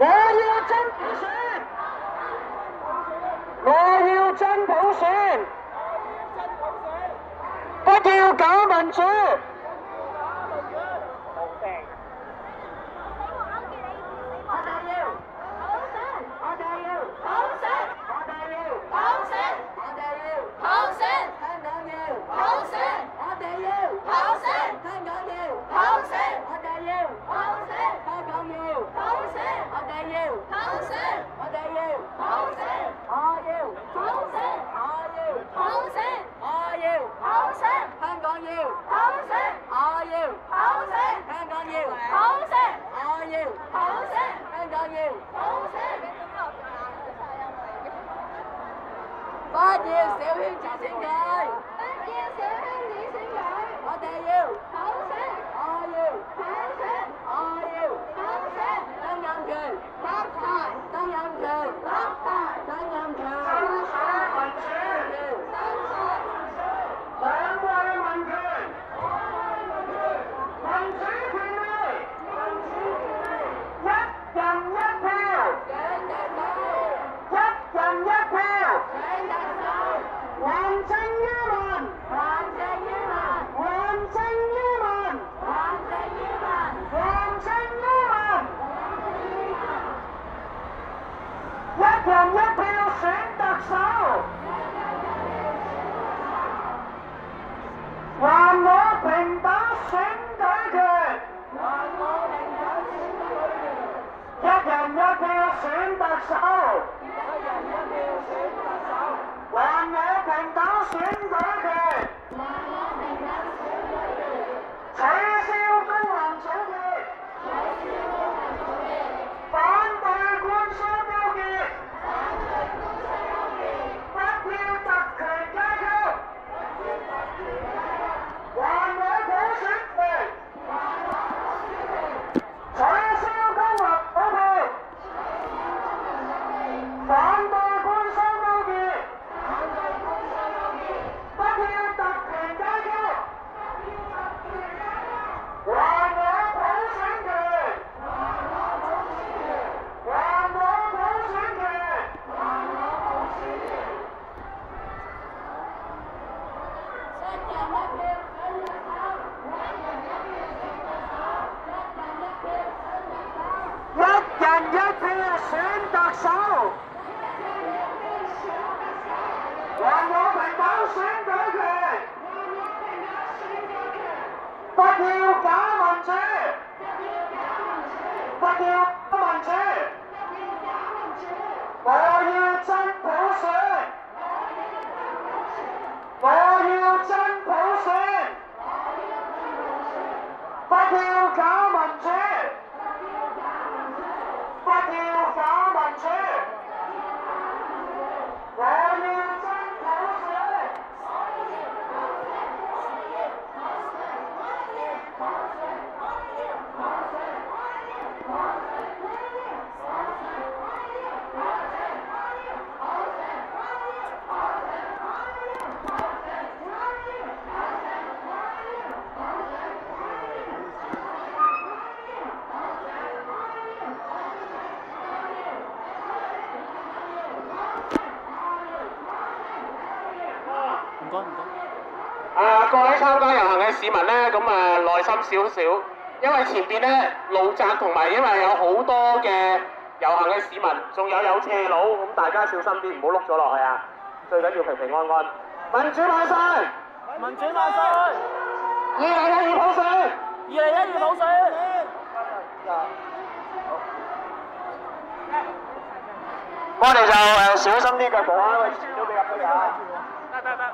我要真普选，我要真普选，不要搞民主。不要小圈子選舉，不要小圈子選舉，我哋要普選，我要普選，我要普選，曾蔭權落台，曾蔭權落台，曾蔭權爭取民主，捍衛民權，民主權利，一人一票，選特首，一人一票，選特首，還政於民，還政於民，還政於民，還政於民，還政於民，一人一票選特首，還我平等選舉權。還我平等選舉權，一人一票選特首，一人一票選特首，還我平等選舉權，nhất giành nhất thi là sáng đặc sáu. 还，我普選權，還我普選權，一人一票選特首，還我平等選舉權，不要假民主，不要假民主，我要真普選，我要真普選，不要假民主，不要假民主，我要真普選。唔該唔該。啊，各位參加遊行嘅市民咧，咁啊耐心少少，因為前邊咧路窄同埋因為有好多嘅遊行嘅市民，仲有有斜路，咁大家小心啲，唔好碌咗落去啊！最緊要平平安安。民主萬歲！民主萬歲！二零一二普選！二零一二普選。我哋就誒小心啲腳步啊，因為遲早俾入去啊！得得得。